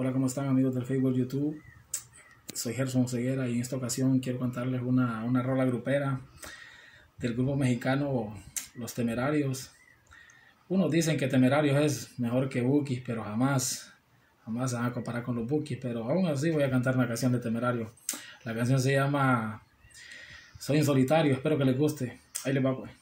Hola, ¿cómo están amigos del Facebook, YouTube? Soy Gerson Ceguera y en esta ocasión quiero contarles una, una rola grupera del grupo mexicano Los Temerarios. Unos dicen que Temerarios es mejor que Bookies, pero jamás, jamás se van a comparar con los Bookies, pero aún así voy a cantar una canción de Temerarios. La canción se llama Soy en solitario, espero que les guste. Ahí les va pues.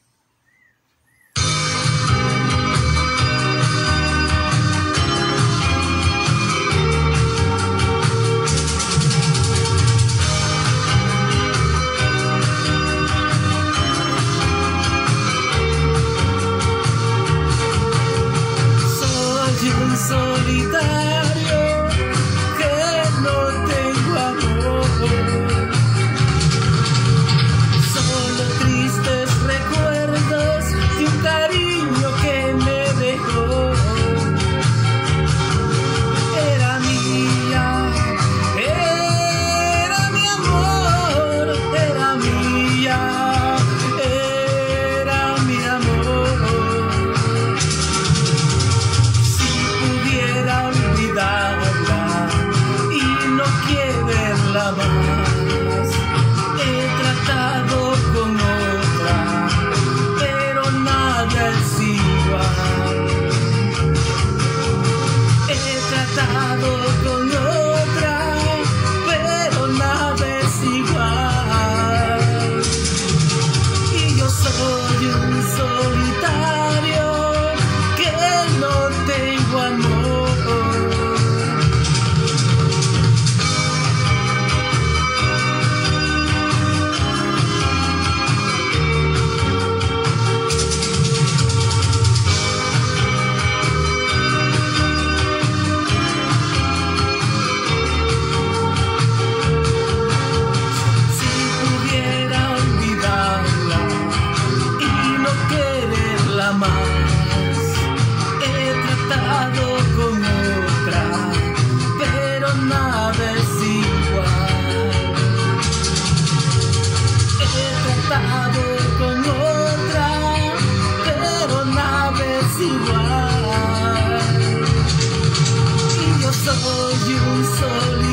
Soy He tratado con soli